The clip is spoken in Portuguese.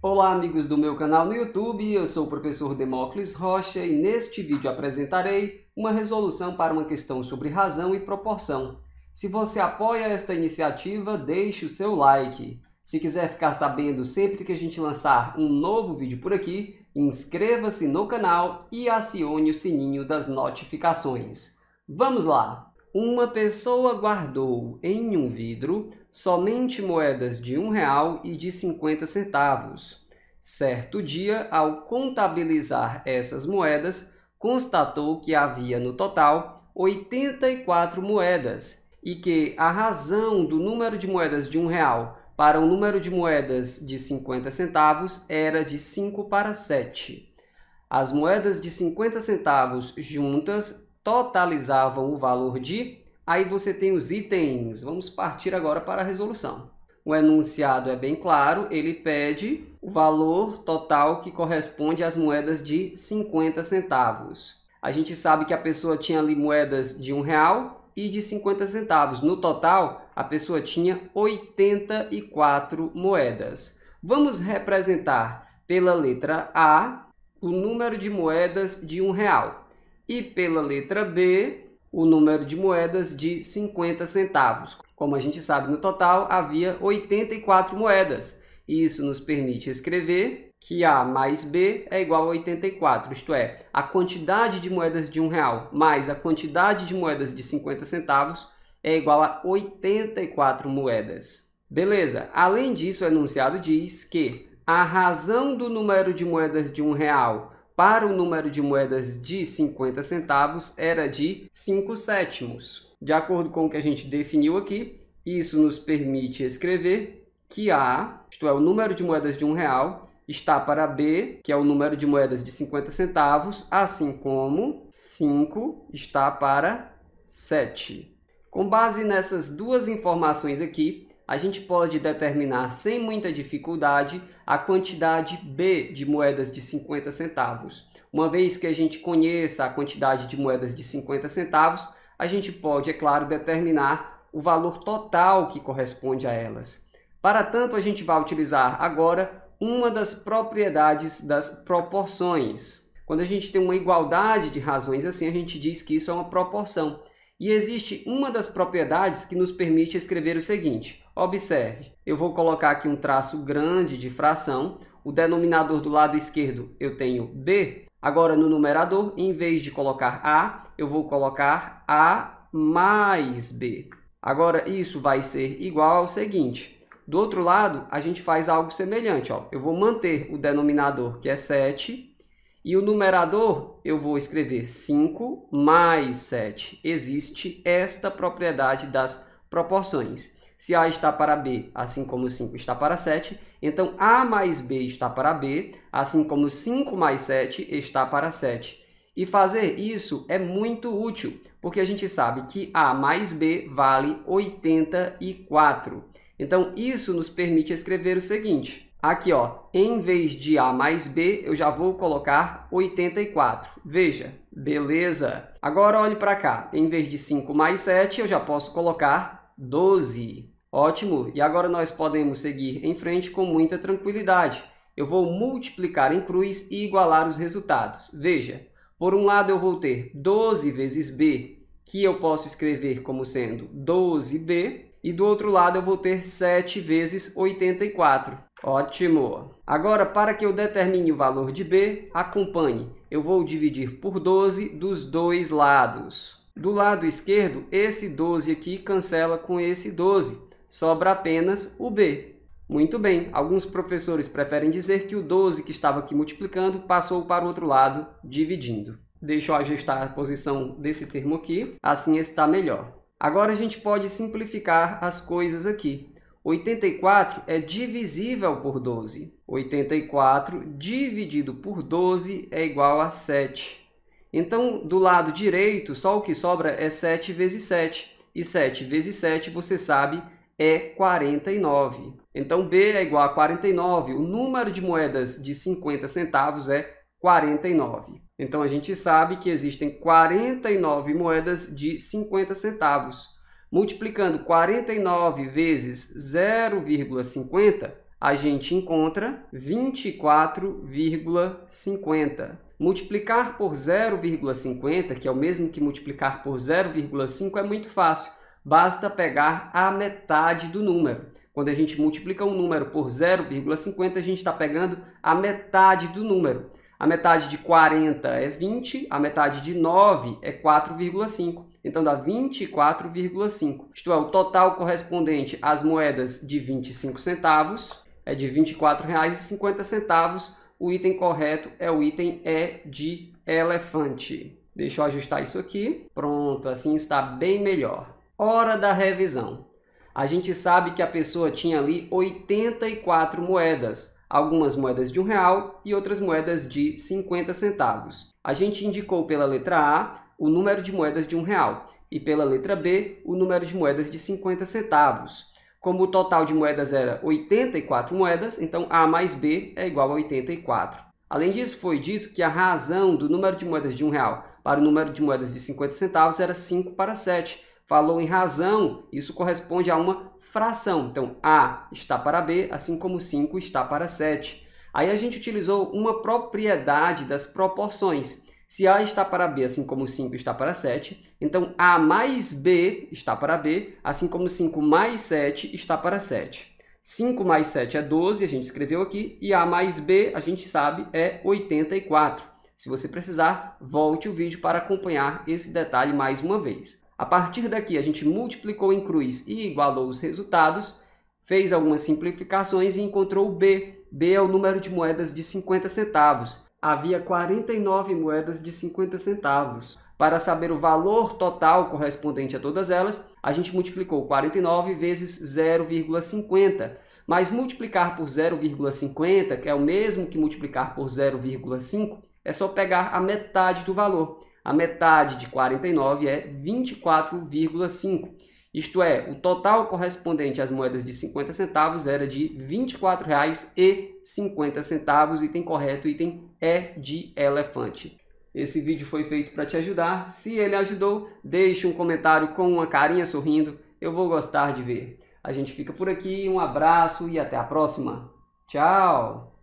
Olá amigos do meu canal no YouTube, eu sou o professor Demócles Rocha e neste vídeo apresentarei uma resolução para uma questão sobre razão e proporção. Se você apoia esta iniciativa, deixe o seu like. Se quiser ficar sabendo sempre que a gente lançar um novo vídeo por aqui, inscreva-se no canal e acione o sininho das notificações. Vamos lá! Uma pessoa guardou em um vidro somente moedas de um real e de 50 centavos. Certo dia, ao contabilizar essas moedas, constatou que havia no total 84 moedas e que a razão do número de moedas de um real para o número de moedas de 50 centavos era de 5 para 7. As moedas de 50 centavos juntas totalizavam o valor de Aí você tem os itens. Vamos partir agora para a resolução. O enunciado é bem claro, ele pede o valor total que corresponde às moedas de 50 centavos. A gente sabe que a pessoa tinha ali moedas de um real e de 50 centavos. No total, a pessoa tinha 84 moedas. Vamos representar pela letra A o número de moedas de um real e pela letra B o número de moedas de 50 centavos. Como a gente sabe, no total havia 84 moedas. E isso nos permite escrever que A mais B é igual a 84, isto é, a quantidade de moedas de um real mais a quantidade de moedas de 50 centavos é igual a 84 moedas. Beleza, além disso, o enunciado diz que a razão do número de moedas de um real para o número de moedas de 50 centavos era de 5 sétimos. De acordo com o que a gente definiu aqui, isso nos permite escrever que A, isto é, o número de moedas de um real, está para B, que é o número de moedas de 50 centavos, assim como 5 está para 7. Com base nessas duas informações aqui, a gente pode determinar sem muita dificuldade a quantidade B de moedas de 50 centavos. Uma vez que a gente conheça a quantidade de moedas de 50 centavos, a gente pode, é claro, determinar o valor total que corresponde a elas. Para tanto, a gente vai utilizar agora uma das propriedades das proporções. Quando a gente tem uma igualdade de razões assim, a gente diz que isso é uma proporção. E existe uma das propriedades que nos permite escrever o seguinte. Observe, eu vou colocar aqui um traço grande de fração. O denominador do lado esquerdo eu tenho B. Agora, no numerador, em vez de colocar A, eu vou colocar A mais B. Agora, isso vai ser igual ao seguinte. Do outro lado, a gente faz algo semelhante. Ó. Eu vou manter o denominador, que é 7, e o numerador, eu vou escrever 5 mais 7. Existe esta propriedade das proporções. Se A está para B, assim como 5 está para 7, então A mais B está para B, assim como 5 mais 7 está para 7. E fazer isso é muito útil, porque a gente sabe que A mais B vale 84. Então, isso nos permite escrever o seguinte. Aqui, ó, em vez de A mais B, eu já vou colocar 84. Veja, beleza? Agora olhe para cá. Em vez de 5 mais 7, eu já posso colocar 12. Ótimo! E agora nós podemos seguir em frente com muita tranquilidade. Eu vou multiplicar em cruz e igualar os resultados. Veja, por um lado eu vou ter 12 vezes B, que eu posso escrever como sendo 12B, e do outro lado eu vou ter 7 vezes 84. Ótimo! Agora, para que eu determine o valor de B, acompanhe. Eu vou dividir por 12 dos dois lados. Do lado esquerdo, esse 12 aqui cancela com esse 12. Sobra apenas o B. Muito bem, alguns professores preferem dizer que o 12 que estava aqui multiplicando passou para o outro lado, dividindo. Deixa eu ajustar a posição desse termo aqui, assim está melhor. Agora a gente pode simplificar as coisas aqui. 84 é divisível por 12. 84 dividido por 12 é igual a 7. Então, do lado direito, só o que sobra é 7 vezes 7. E 7 vezes 7, você sabe, é 49. Então, B é igual a 49. O número de moedas de 50 centavos é 49. Então, a gente sabe que existem 49 moedas de 50 centavos. Multiplicando 49 vezes 0,50, a gente encontra 24,50. Multiplicar por 0,50, que é o mesmo que multiplicar por 0,5, é muito fácil. Basta pegar a metade do número. Quando a gente multiplica um número por 0,50, a gente está pegando a metade do número. A metade de 40 é 20, a metade de 9 é 4,5. Então dá 24,5. Isto é, o total correspondente às moedas de 25 centavos é de R$ 24,50. O item correto é o item E de elefante. Deixa eu ajustar isso aqui. Pronto, assim está bem melhor. Hora da revisão. A gente sabe que a pessoa tinha ali 84 moedas, algumas moedas de um real e outras moedas de 50 centavos. A gente indicou pela letra A o número de moedas de um real e pela letra B o número de moedas de 50 centavos. Como o total de moedas era 84 moedas, então A mais B é igual a 84. Além disso, foi dito que a razão do número de moedas de um real para o número de moedas de 50 centavos era 5 para 7. Falou em razão, isso corresponde a uma fração. Então, A está para B, assim como 5 está para 7. Aí a gente utilizou uma propriedade das proporções. Se A está para B, assim como 5 está para 7, então A mais B está para B, assim como 5 mais 7 está para 7. 5 mais 7 é 12, a gente escreveu aqui, e A mais B, a gente sabe, é 84. Se você precisar, volte o vídeo para acompanhar esse detalhe mais uma vez. A partir daqui, a gente multiplicou em cruz e igualou os resultados, fez algumas simplificações e encontrou o B. B é o número de moedas de 50 centavos havia 49 moedas de 50 centavos. Para saber o valor total correspondente a todas elas, a gente multiplicou 49 vezes 0,50. Mas multiplicar por 0,50, que é o mesmo que multiplicar por 0,5, é só pegar a metade do valor. A metade de 49 é 24,5. Isto é, o total correspondente às moedas de 50 centavos era de R$ 24,50. Item correto, item E de elefante. Esse vídeo foi feito para te ajudar. Se ele ajudou, deixe um comentário com uma carinha sorrindo. Eu vou gostar de ver. A gente fica por aqui. Um abraço e até a próxima. Tchau!